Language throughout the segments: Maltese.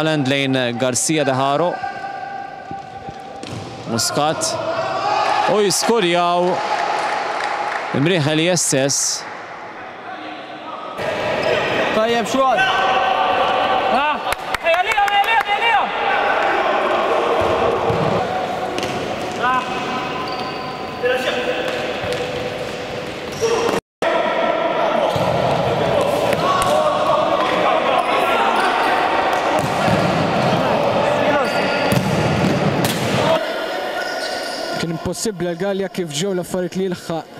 Haaland lejn Garcia de Haro. Muscat. U jiskurjaw Imriħ Eliesses. Tajjeb xogħol! Kien impossibbli għal Gallia kif ġew l-affarijiet li jilħaq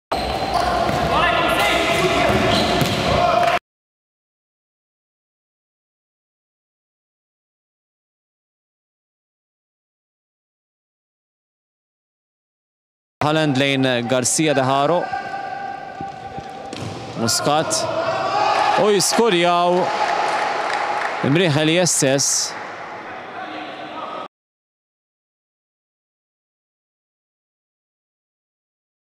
Haaland lejn Garcia de Haro. Muscat. U jiskurjaw Imriħ Eliesses.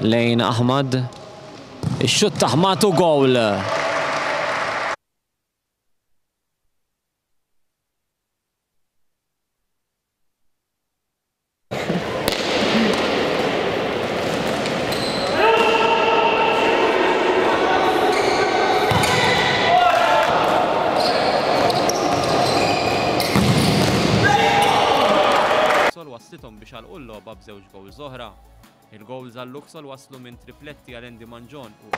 lejn Ahmad. Ix-xutt ta' Ahmad u gowl! waslithom biex għalqu l-logħba b'żewġ gowls oħra. Il-gowls għal Luxol waslu minn tripletti għal Andy Manjon u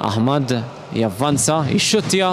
Ahmad javvanza, jixxuttja.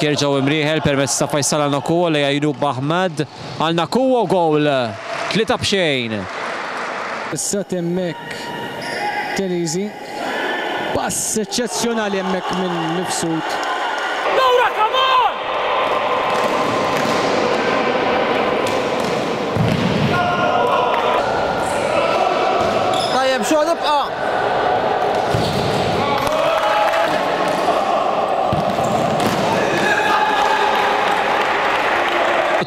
Jerġgħu imrieħel permezz ta' Faisal għal Nakuo li Ayoub Ahmed għal Nakuo goal! Tlieta b'xejn. Issa temmek Theresi. Pass eċċezzjonali hemmhekk minn Mifsud. Tajjeb xogħol ibqa'!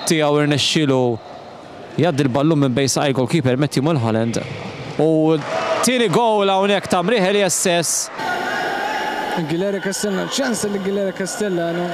tiegħu irnexxielu jgħaddi l-ballun minn bejn saqaj goalkeeper Matthew Mulholland u tieni gowl hawnhekk ta' Mrieħel Jessess. Gilera Castellano, ċans li Gilera Castellano